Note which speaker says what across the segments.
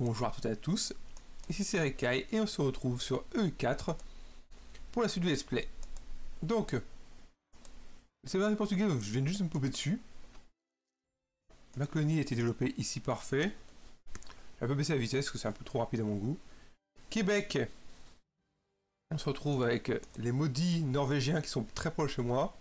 Speaker 1: Bonjour à toutes et à tous, ici c'est Rekai et on se retrouve sur EU4 pour la suite du let's play. Donc, c'est vrai portugais, je viens juste de me popper dessus. Ma colonie a été développée ici parfait. J'ai un peu baissé la vitesse parce que c'est un peu trop rapide à mon goût. Québec, on se retrouve avec les maudits norvégiens qui sont très proches de chez moi.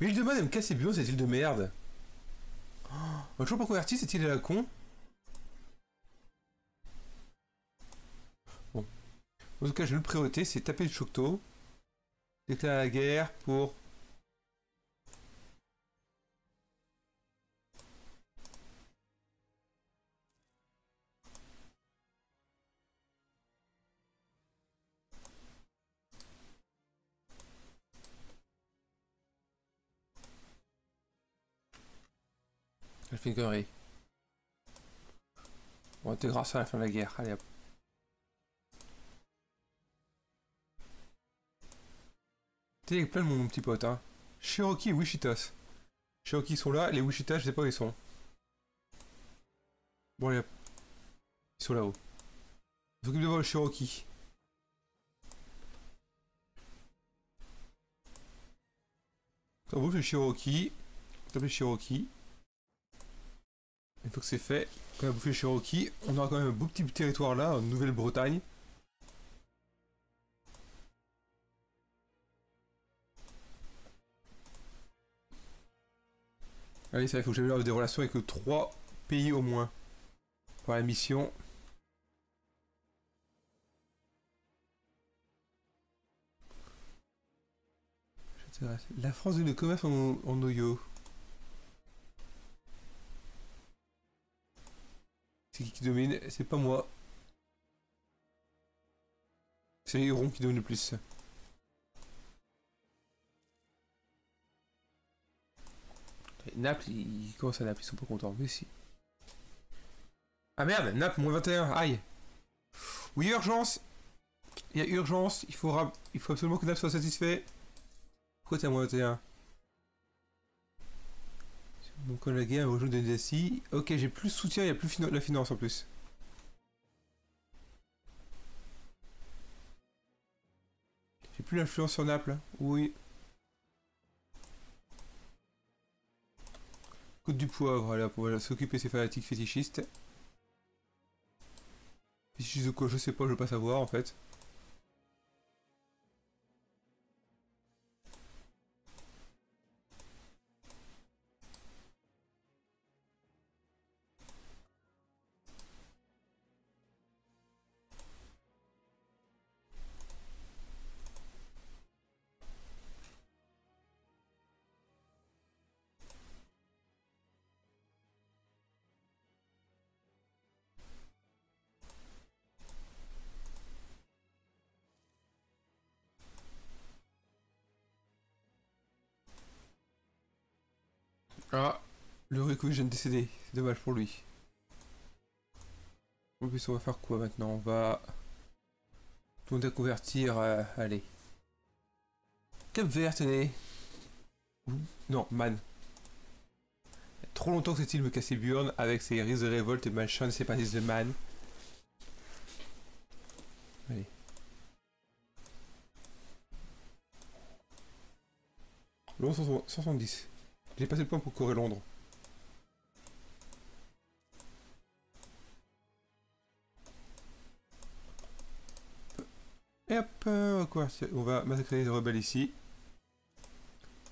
Speaker 1: Mais l'île de Man, elle me casse les cette île de merde. Oh, a toujours pas converti cette île à la con. Bon. En tout cas, j'ai le priorité, c'est taper le Choctaw. Déclarer la guerre pour Elle fait une connerie. Bon, grâce à la fin de la guerre. Allez hop. T'es plein de mon petit pote, hein. Cherokee et Wichitas. Cherokee sont là, les Wichitas, je sais pas où ils sont. Bon, allez hop. Ils sont là-haut. S'occupe de voir le Cherokee. On bouffe le Cherokee. Tape le Cherokee. Une fois que c'est fait, on a bouffé Cherokee, on aura quand même un beau petit territoire là, en Nouvelle-Bretagne. Allez, ça il faut que j'aille des relations avec trois pays au moins pour la mission. La France de le commerce en, en Oyo. Qui domine C'est pas moi. C'est ronds qui dominent le plus. Naples, ils commencent à Naples, ils sont pas contents. Mais si. Ah merde, Naples, moins 21, aïe. Oui, urgence Il y a urgence, il faut, il faut absolument que Naples soit satisfait. Pourquoi t'es à moins 21 mon collègue a rejoint de DSI. Ok, j'ai plus soutien, il n'y a plus la finance en plus. J'ai plus l'influence sur Naples. Oui. Côte du poivre, là, pour s'occuper ces fanatiques fétichistes. Fétichistes de quoi Je sais pas, je veux pas savoir en fait. Rico vient de décéder. C'est dommage pour lui. En plus, on va faire quoi maintenant? On va... Tout monde convertir... Euh, allez. Cap vert, tenez. Non, Man. Trop longtemps que cette île me cassait Burn avec ses risques de révolte et machin de séparatistes de Man. Allez. Le 170. J'ai passé le point pour courir Londres. Et hop, on va, on va massacrer les rebelles ici.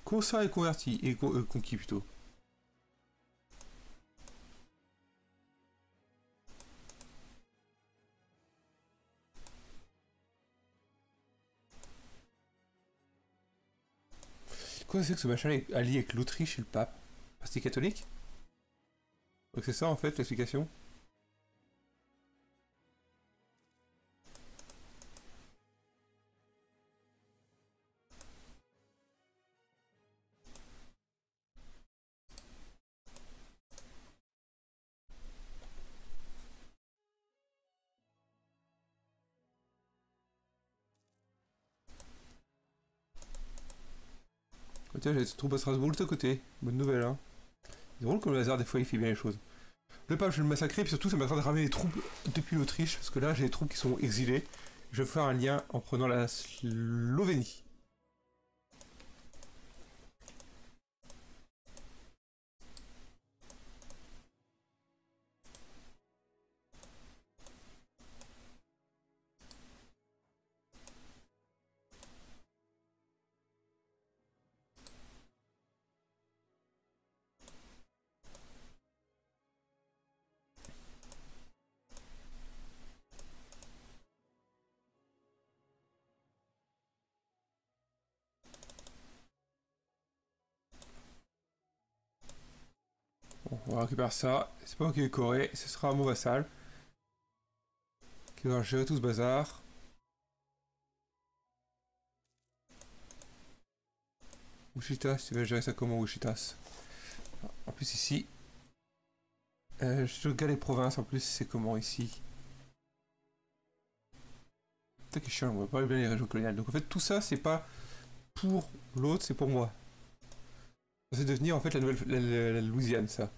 Speaker 1: Consa est converti, et euh, conquis plutôt. Quoi c'est que ce machin est allié avec l'Autriche et le pape? Parce qu'il est catholique? Donc c'est ça en fait l'explication? J'ai des troupes à Strasbourg de côté. Bonne nouvelle, hein. C'est drôle comme le hasard, des fois, il fait bien les choses. Le pape, je vais le massacrer, puis surtout, ça m'attend de ramener les troupes depuis l'Autriche, parce que là, j'ai des troupes qui sont exilées. Je vais faire un lien en prenant la Slovénie. On récupère ça. C'est pas moi qui vais ce sera mon vassal. Qui va gérer tout ce bazar. Wichitas, tu vas gérer ça comment Wichitas En plus ici... Euh, je regarde les provinces, en plus c'est comment ici? C'est qui chiant, on va pas bien les régions coloniales. Donc en fait tout ça c'est pas pour l'autre, c'est pour moi. C'est devenir en fait la nouvelle la Louisiane ça.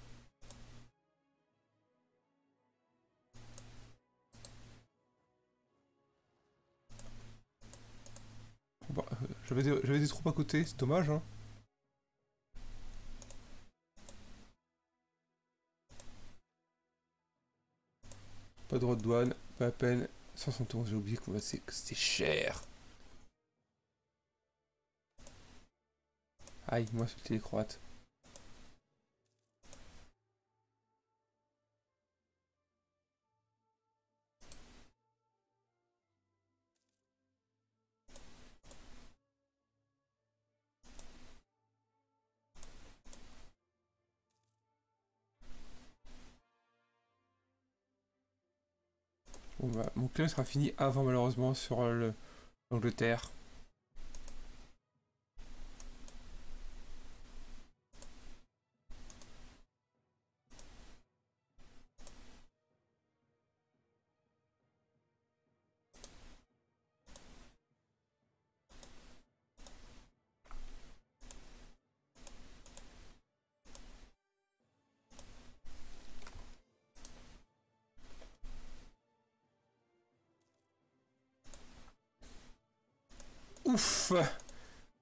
Speaker 1: J'avais des, troupes à côté, c'est dommage. Hein. Pas de droit de douane, pas à peine. 171, j'ai oublié que c'était cher. Aïe, moi c'était les croates. Plan sera fini avant malheureusement sur euh, l'Angleterre. Ouf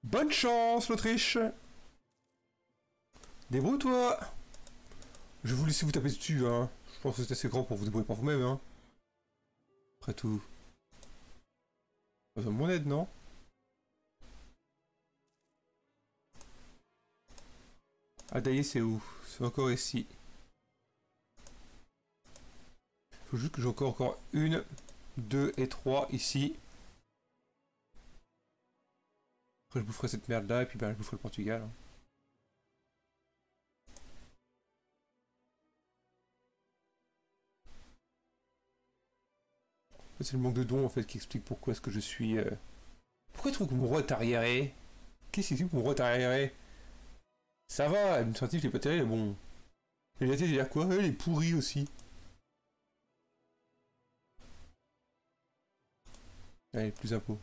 Speaker 1: Bonne chance, l'Autriche Débrouille-toi Je vais vous laisser vous taper dessus, hein. Je pense que c'est assez grand pour vous débrouiller par vous-même, hein. Après tout... Pas besoin de mon aide, non? Adaïe, c'est où? C'est encore ici. Faut juste que j'ai encore, encore une, deux et trois ici. Je boufferai cette merde là, et puis ben, je boufferai le Portugal. Hein. C'est le manque de dons en fait qui explique pourquoi est-ce que je suis. Euh... Pourquoi tu trouves que mon roi est arriéré? Qu'est-ce qui dit que mon roi est arriéré? Ça va, administratif il est pas terrible, bon. Et la tête, il Elle est pourrie aussi. Allez, plus impôts.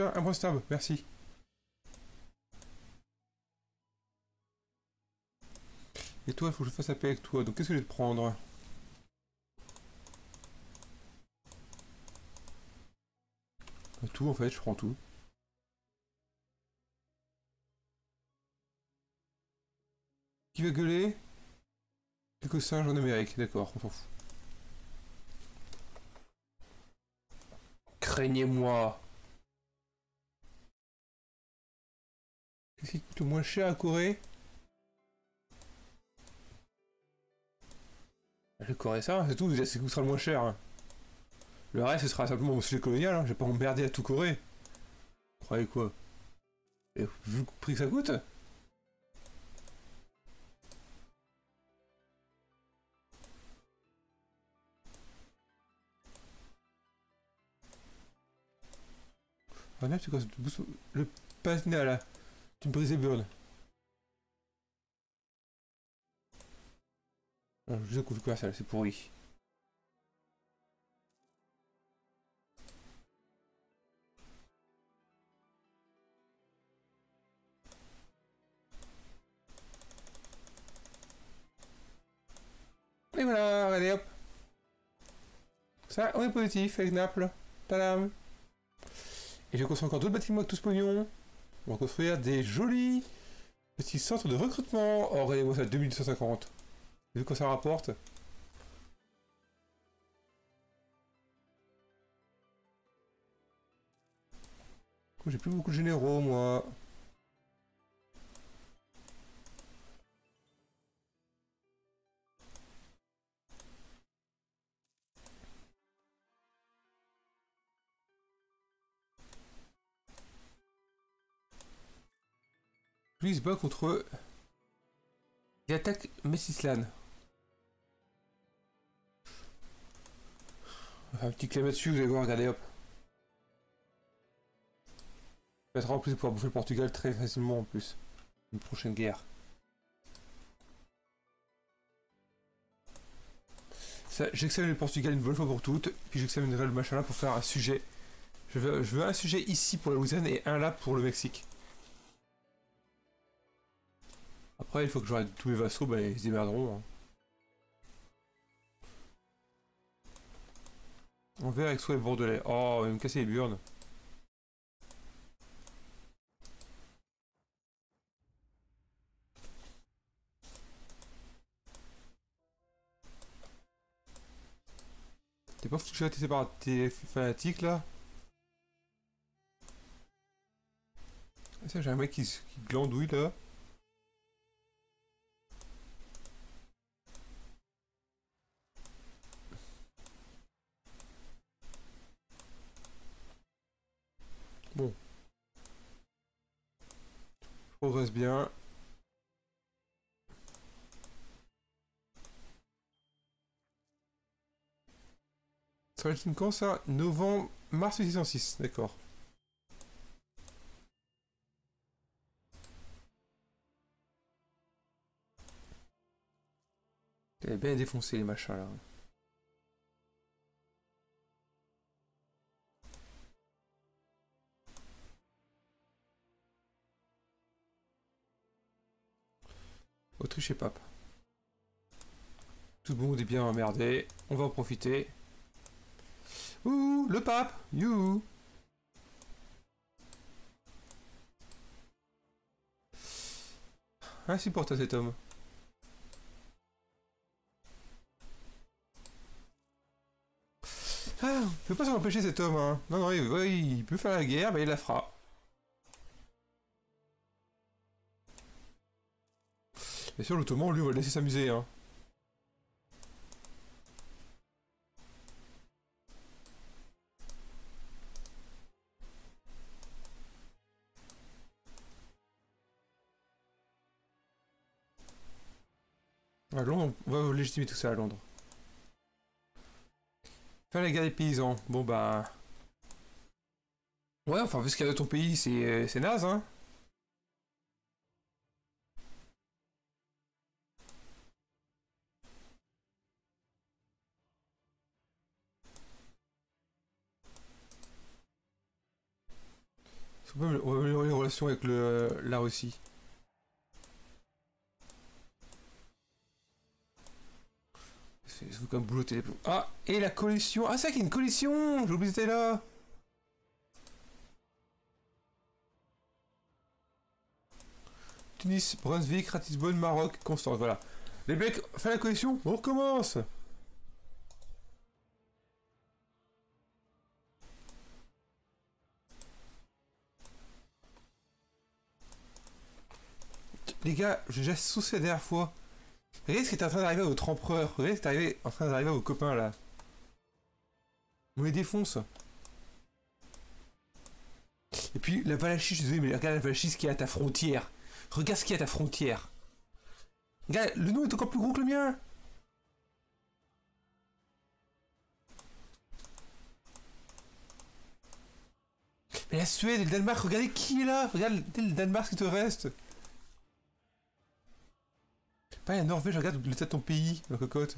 Speaker 1: Un bon stab, merci. Et toi, il faut que je fasse la paix avec toi. Donc, qu'est-ce que je vais te prendre? Tout, en fait, je prends tout. Qui va gueuler? Quelques singes en Amérique, d'accord, on s'en fout. Craignez-moi Qu'est-ce coûte le moins cher à Corée Le Corée, ça, c'est tout, c'est ce qui coûtera le moins cher. Hein. Le reste, ce sera simplement mon sujet colonial, hein. je vais pas m'emmerder à tout Corée. Croyez quoi? Et vu le prix que ça coûte? Le Pasna là. Tu me brises les burnes. Bon, je sais quoi ça, c'est pourri. Et voilà, regardez hop. Ça, on est positif avec Naples. Et je construire encore d'autres bâtiments avec tout ce pognon. On va construire des jolis petits centres de recrutement. Oh, regardez-moi ça, 2250. Vu quoi ça rapporte? J'ai plus beaucoup de généraux, moi? Lui, se bat contre... Il attaque Messislan. Un petit clé là-dessus, vous allez voir, regardez, hop. être en plus pouvoir bouffer le Portugal très facilement en plus. Une prochaine guerre. J'examine le Portugal une bonne fois pour toutes, puis j'examinerai le machin là pour faire un sujet. Je veux, je veux un sujet ici pour la Louisiane et un là pour le Mexique. Après, il faut que j'arrête tous mes vassaux, bah ils se démerderont. Hein. On verra avec soi les bordelais. Oh, il va me casser les burnes. T'es pas foutu tes par tes fanatiques là? Ça j'ai un mec qui glandouille là. Progresse bien. Ça être quand ça Novembre, mars 606, d'accord. est bien défoncé les machins là. Autriche et pape. Tout le monde est bien emmerdé. On va en profiter. Ouh, le pape You Insupportable cet homme. Ah, on peut pas s'en empêcher cet homme, hein. Non, non, il, il peut faire la guerre, mais il la fera. Bien sûr, l'Ottoman, lui, on va le laisser s'amuser, hein. À Londres, on va légitimer tout ça à Londres. Faire la guerre des paysans. Bon bah... Ouais, enfin, vu ce qu'il y a de ton pays, c'est naze, hein. Avec le, la Russie. C'est comme boulot. Ah, et la collection. Ah, c'est qu'il y a une collection J'ai oublié c'était là Tunis, Brunswick, Ratisbonne, Maroc, Constance, voilà. Les mecs, fais la collection, on recommence Les gars, j'ai déjà saucé la dernière fois. Regardez ce qui est en train d'arriver à votre empereur. Regardez ce qui est en train d'arriver à vos copains là? On les défonce. Et puis la Valachie, je suis désolé, mais regarde la Valachie, ce qu'il y a à ta frontière. Regarde ce qu'il y a à ta frontière. Regarde, le nom est encore plus gros que le mien. Mais la Suède et le Danemark, regardez qui est là Regarde le Danemark qui te reste Pas la Norvège, regarde l'état de ton pays, la cocotte.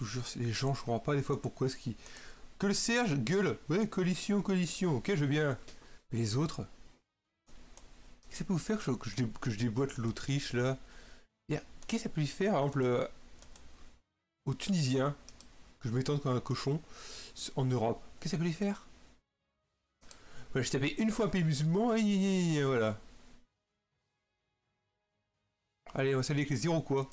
Speaker 1: Je vous jure, les gens, je comprends pas des fois pourquoi est-ce qu'ils... Que le Serge gueule Ouais, coalition, coalition, ok, je veux bien. Mais les autres Qu'est-ce que ça peut vous faire que je, déboîte l'Autriche, là? Qu'est-ce que ça peut lui faire, par exemple, euh, aux Tunisiens, que je m'étende comme un cochon, en Europe? Qu'est-ce que ça peut lui faire? Je tapé une fois un pays musulman, et voilà. Allez, on va saluer avec les zéros, quoi.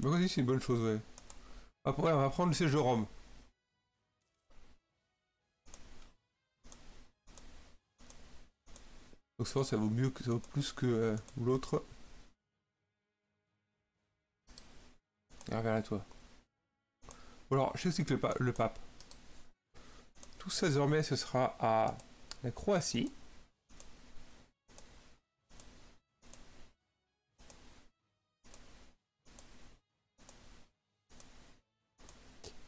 Speaker 1: Bah vas c'est une bonne chose, ouais. Après, on va prendre le siège de Rome. Donc ça, ça vaut mieux que ça vaut plus que euh, l'autre. Ah, vers toi. Bon alors, je sais que le, le pape. Tout ça désormais, ce sera à la Croatie.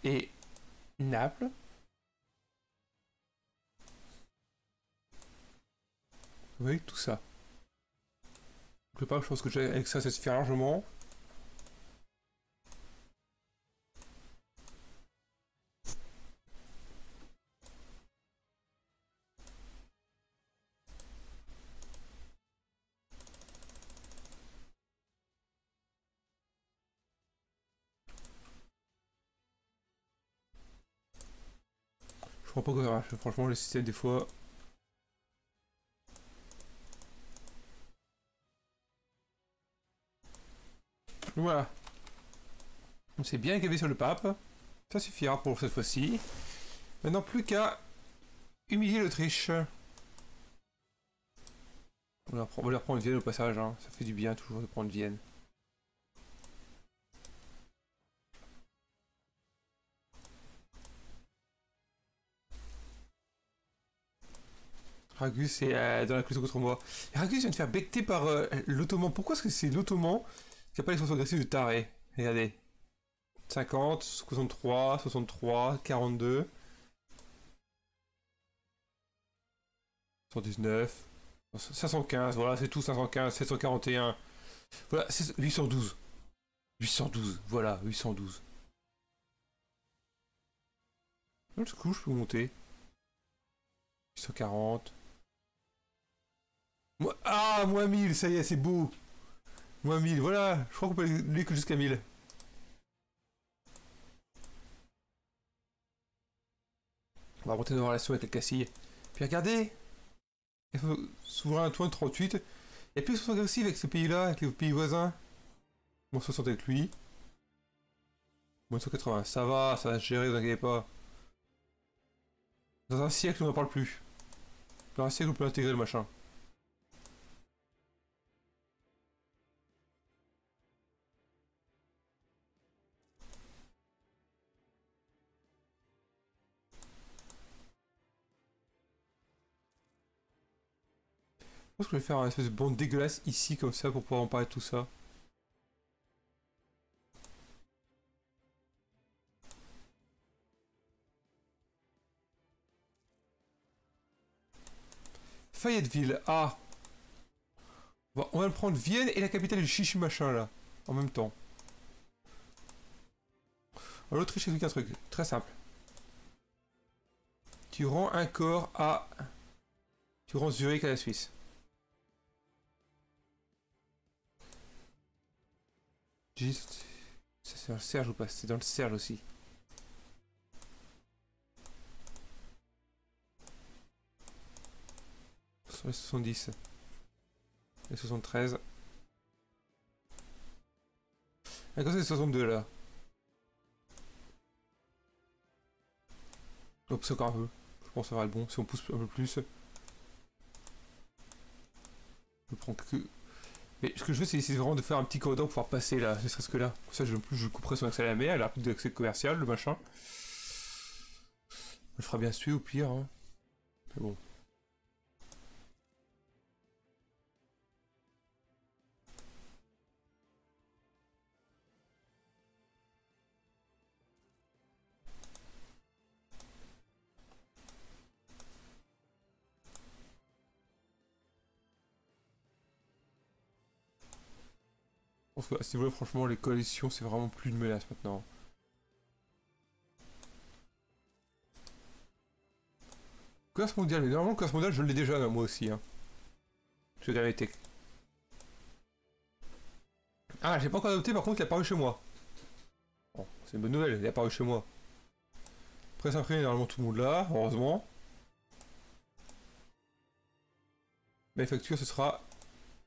Speaker 1: Et Naples. Oui, tout ça. Je pense que avec ça, ça suffit largement. Franchement, le système, des fois... Voilà. On s'est bien gavé sur le pape. Ça suffira pour cette fois-ci. Maintenant, plus qu'à humilier l'Autriche. On va leur prendre Vienne au passage. Hein. Ça fait du bien toujours de prendre Vienne. Ragus est euh, dans la culture contre moi. Et Ragus vient de faire becter par euh, l'Ottoman. Pourquoi est-ce que c'est l'Ottoman qui a pas les sources agressives de taré? Regardez. 50, 63, 63, 42. 119. 515, voilà, c'est tout, 515, 741. Voilà, 812. 812, voilà, 812. Du coup, je peux monter. 840. Ah, moins 1000, ça y est, c'est beau. Moins 1000, voilà. Je crois qu'on peut aller que jusqu'à 1000. On va remonter nos relations avec la Cassie. Puis regardez Souverain Antoine 38. Il y a plus de agressif avec ce pays-là, avec les pays voisins. Moins 60 avec lui. Moins 180. Ça va, ça va se gérer, vous inquiétez pas. Dans un siècle, on n'en parle plus. Dans un siècle, on peut intégrer le machin. Pense que je vais faire un espèce de bande dégueulasse ici comme ça pour pouvoir en parler de tout ça. Fayetteville, ah On va prendre Vienne et la capitale du chichi machin là, en même temps. L'Autriche c'est un truc, très simple. Tu rends un corps à... Tu rends Zurich à la Suisse. Juste... Ça c'est dans le Serge ou pas? C'est dans le Serge aussi. les 70. Les 73. Ah, quand c'est 62 là Hop, c'est encore un peu. Je pense que ça va être bon si on pousse un peu plus. Je prends que. Mais ce que je veux, c'est vraiment de faire un petit corridor pour pouvoir passer là, ne serait-ce que là. Ça, je, couperai son accès à la mer, elle a plus d'accès commercial, le machin. Je fera bien suer au pire. Hein. Mais bon. Pense que à franchement, les coalitions, c'est vraiment plus une menace maintenant. Classe mondiale, mais normalement, classe mondiale, je l'ai déjà, moi aussi. Hein. Je vais été. Ah, j'ai pas encore adopté, par contre, il est apparu chez moi. Bon, c'est une bonne nouvelle, il est apparu chez moi. Presse imprimée, normalement, tout le monde là, heureusement. facture ce sera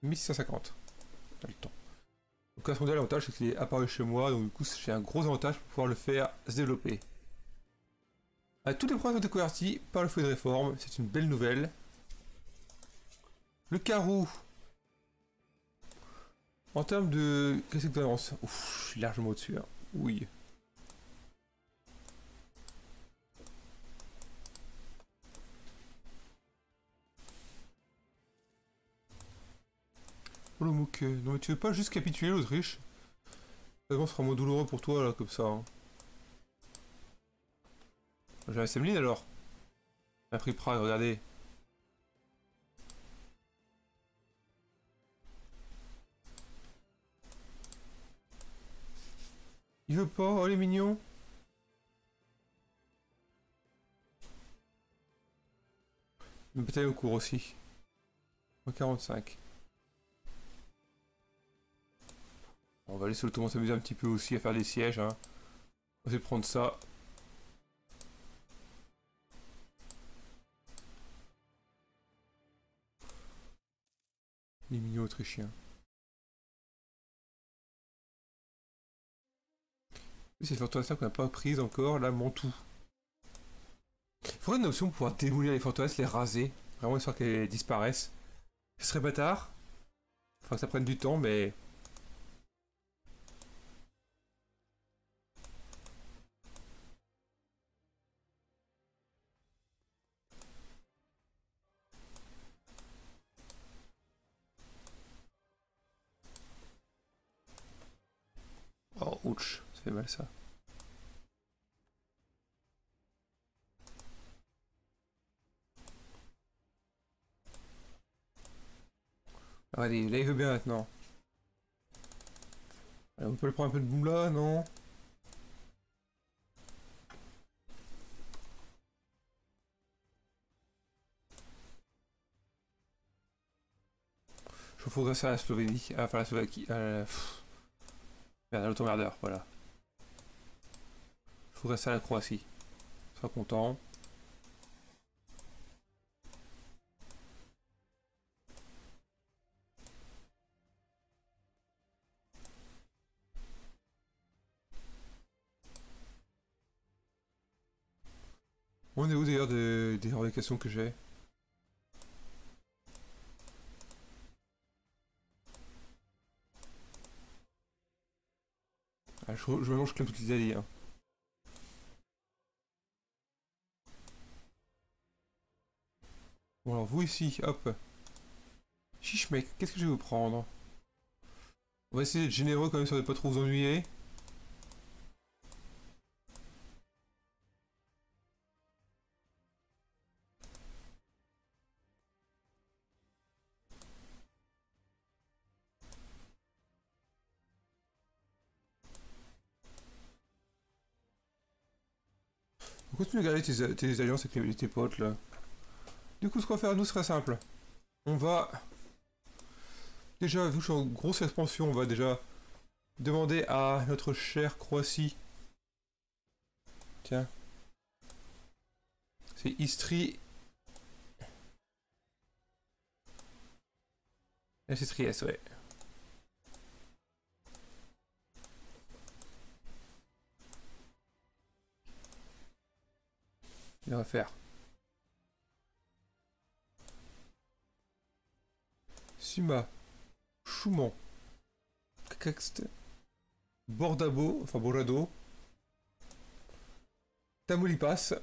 Speaker 1: 1650. T'as le temps. Donc modèle, l'avantage c'est qu'il est apparu chez moi, donc du coup j'ai un gros avantage pour pouvoir le faire se développer. À toutes les provinces ont été converties par le feu de réforme, c'est une belle nouvelle. Le carreau. En termes de... Qu'est-ce que Ouf, je suis largement au-dessus. Hein. Oui. Non mais tu veux pas juste capituler l'Autriche? Ça sera moins douloureux pour toi là comme ça. Hein. J'ai un Semlin alors? J'ai pris Prague, regardez. Il veut pas, oh les mignons bataille au cours aussi. 45. On va laisser l'automate s'amuser un petit peu aussi à faire des sièges. Hein. On va prendre ça. Les mignons autrichiens. C'est forteresse qu'on n'a pas prise encore, là, Mantoue. Il faudrait une option pour pouvoir démolir les forteresses, les raser. Vraiment histoire qu'elles disparaissent. Ce serait bâtard. Faudrait que ça prenne du temps, mais ça. Allez, là il veut bien maintenant. on peut le prendre un peu de boum là, non? Je faut ça à la Slovénie, enfin la Slovaquie. Euh, Merde, l'automerdeur, voilà. Faut rester à la Croatie. Sois content. On est où d'ailleurs des, des revendications que j'ai? Ah, je, je me mange comme toutes les alliés. Hein. Bon alors vous ici, hop. Chiche mec, qu'est-ce que je vais vous prendre? On va essayer d'être généreux quand même ça ne pas trop vous ennuyer. On continue à garder tes, tes alliances avec tes potes là? Du coup, ce qu'on va faire, nous, sera simple. On va. Déjà, vu que je suis en grosse expansion, on va déjà demander à notre chère Croatie. Tiens. C'est Istrie. Ah, c'est Trieste, ouais. On va faire. Suma. Chouman. Kakaxt. Bordabo. Enfin Borado. Tamaulipas.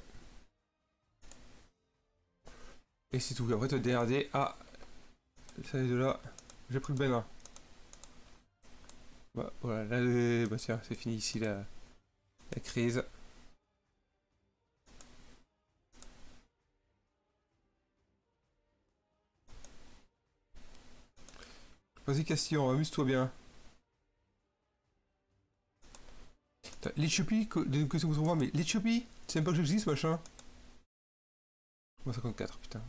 Speaker 1: Et c'est tout. Après, toi, DRD. Ah. Ça de là. J'ai pris le Bénin. Bah, voilà. Là, bah, c'est fini ici la, la crise. Vas-y Castillon, amuse-toi bien. L'Éthiopie, que- que vous mais l'Éthiopie, c'est même pas que j'existe machin. Moi 54, putain.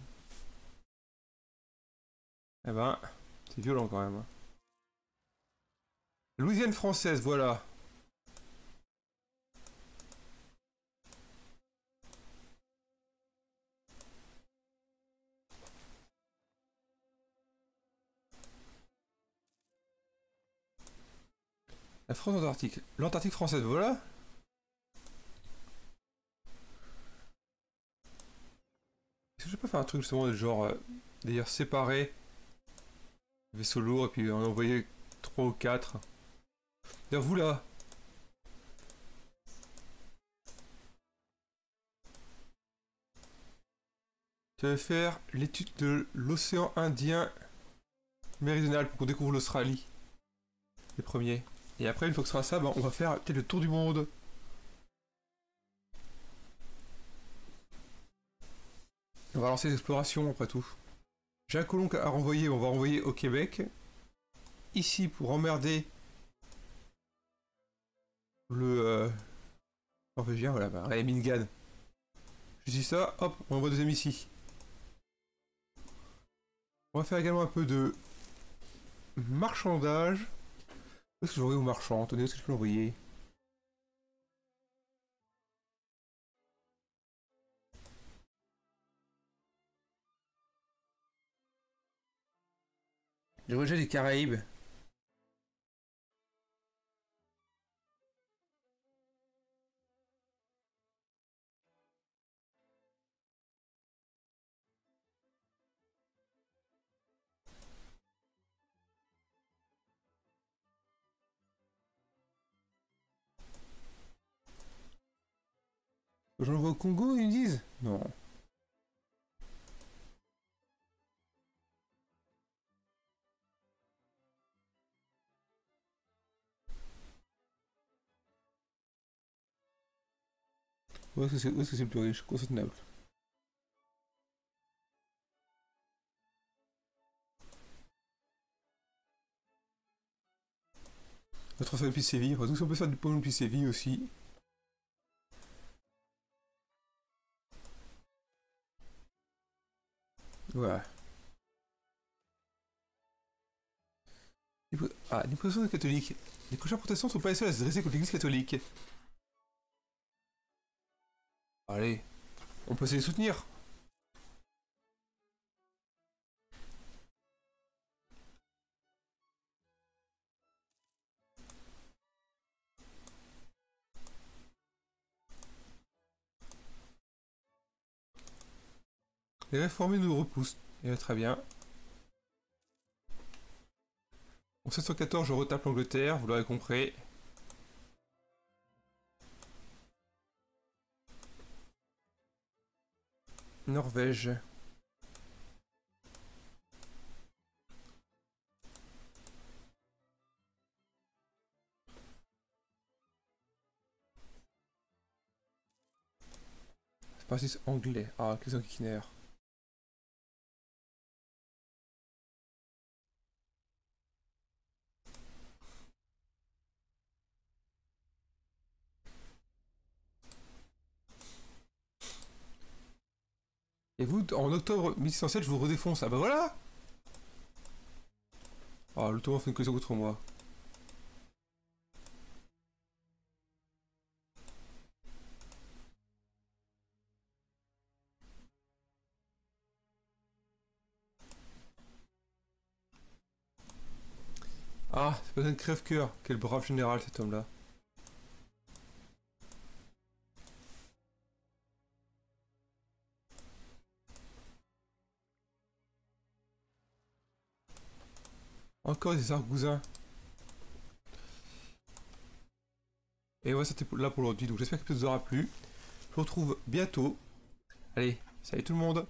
Speaker 1: Eh ben, c'est violent quand même. hein. Louisiane française, voilà. La France Antarctique. L'Antarctique française, voilà. Est-ce que je peux faire un truc justement de genre, euh, d'ailleurs séparer vaisseau lourd et puis en envoyer 3 ou 4 D'ailleurs, vous là Tu vas faire l'étude de l'océan Indien méridional pour qu'on découvre l'Australie. Les premiers. Et après, une fois que ce sera ça, ben, on va faire peut-être le tour du monde. On va lancer l'exploration après tout. J'ai un colon à renvoyer, on va renvoyer au Québec. Ici pour emmerder le euh... norvégien, voilà, bah, allez, Mingan. Je dis ça, hop, on envoie deuxième ici. On va faire également un peu de marchandage. Où est-ce que je l'envoie au marchand? Attendez, où est-ce que je peux l'envoyer? Le rejet des Caraïbes. Je l'envoie au Congo, ils me disent Non. Où est-ce que c'est que c'est le plus riche? Constantinople. On va transférer depuis Séville. Enfin, tout si on peut faire du pognon depuis Séville aussi. Ouais. Ah, les protestants catholiques. Les prochains protestants sont pas les seuls à se dresser contre l'église catholique. Allez, on peut de les soutenir. Les réformés nous repoussent. Et bien, très bien. En 714, je retape l'Angleterre, vous l'aurez compris. Norvège. C'est anglais. Ah, les enquiquineurs. Et vous, en octobre 1607, je vous redéfonce. Ah bah voilà Ah, l'automne fait une question contre moi. Ah, c'est pas un crève-cœur. Quel brave général cet homme-là. Encore des argousins. Et voilà, c'était là pour aujourd'hui. Donc j'espère que ça vous aura plu. Je vous retrouve bientôt. Allez, salut tout le monde